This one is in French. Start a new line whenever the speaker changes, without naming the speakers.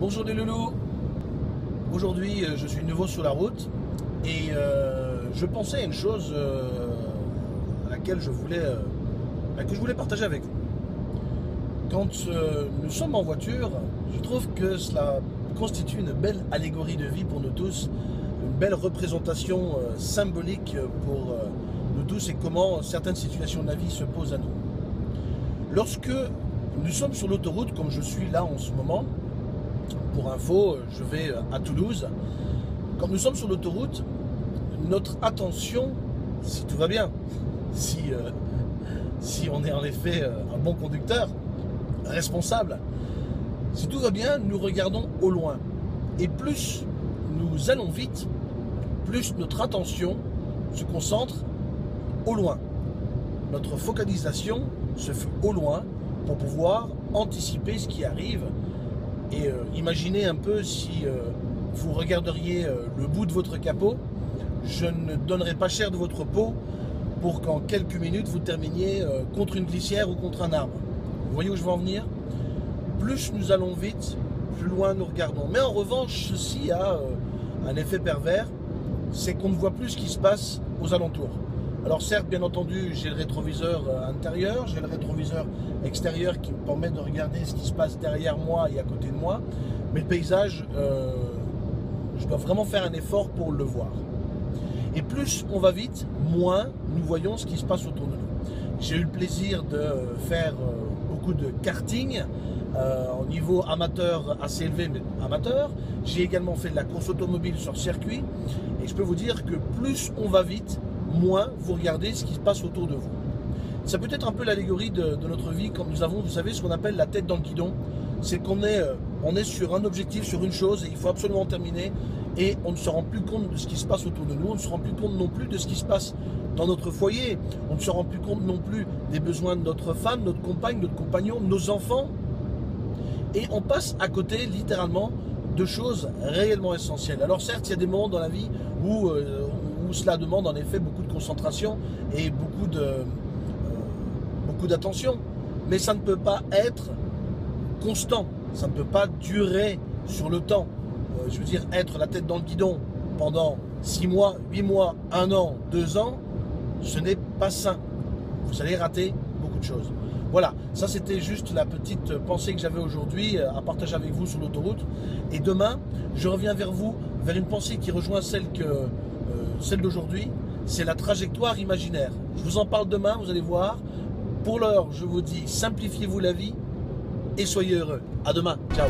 Bonjour les loulous Aujourd'hui euh, je suis nouveau sur la route et euh, je pensais à une chose euh, à laquelle je voulais, bah, je voulais partager avec vous. Quand nous sommes en voiture, je trouve que cela constitue une belle allégorie de vie pour nous tous, une belle représentation symbolique pour nous tous et comment certaines situations de la vie se posent à nous. Lorsque nous sommes sur l'autoroute, comme je suis là en ce moment, pour info, je vais à Toulouse. Quand nous sommes sur l'autoroute, notre attention, si tout va bien, si, euh, si on est en effet euh, un bon conducteur, responsable, si tout va bien, nous regardons au loin. Et plus nous allons vite, plus notre attention se concentre au loin. Notre focalisation se fait au loin pour pouvoir anticiper ce qui arrive et euh, imaginez un peu si euh, vous regarderiez euh, le bout de votre capot, je ne donnerai pas cher de votre peau pour qu'en quelques minutes vous terminiez contre une glissière ou contre un arbre. Vous voyez où je veux en venir? Plus nous allons vite, plus loin nous regardons. Mais en revanche, ceci a un effet pervers, c'est qu'on ne voit plus ce qui se passe aux alentours. Alors certes, bien entendu, j'ai le rétroviseur euh, intérieur, j'ai le rétroviseur extérieur qui me permet de regarder ce qui se passe derrière moi et à côté de moi, mais le paysage, euh, je dois vraiment faire un effort pour le voir. Et plus on va vite, moins nous voyons ce qui se passe autour de nous. J'ai eu le plaisir de faire euh, beaucoup de karting euh, au niveau amateur assez élevé, mais amateur. J'ai également fait de la course automobile sur circuit. Et je peux vous dire que plus on va vite, moins vous regardez ce qui se passe autour de vous. Ça peut être un peu l'allégorie de, notre vie quand nous avons, vous savez, ce qu'on appelle la tête dans le guidon. C'est qu'on est, euh, on est sur un objectif, sur une chose, et il faut absolument terminer. Et on ne se rend plus compte de ce qui se passe autour de nous. On ne se rend plus compte non plus de ce qui se passe dans notre foyer. On ne se rend plus compte non plus des besoins de notre femme, notre compagne, notre compagnon, nos enfants. Et on passe à côté, littéralement, de choses réellement essentielles. Alors certes, il y a des moments dans la vie où, euh, cela demande en effet beaucoup de concentration et beaucoup de euh, beaucoup d'attention, mais ça ne peut pas être constant, ça ne peut pas durer sur le temps. Euh, je veux dire, être la tête dans le guidon pendant 6 mois, 8 mois, 1 an, 2 ans, ce n'est pas sain. Vous allez rater beaucoup de choses. Voilà, ça c'était juste la petite pensée que j'avais aujourd'hui euh, à partager avec vous sur l'autoroute. Et demain, je reviens vers vous, vers une pensée qui rejoint celle, que, celle d'aujourd'hui. C'est la trajectoire imaginaire. Je vous en parle demain, vous allez voir. Pour l'heure, je vous dis, simplifiez-vous la vie et soyez heureux. À demain. Ciao.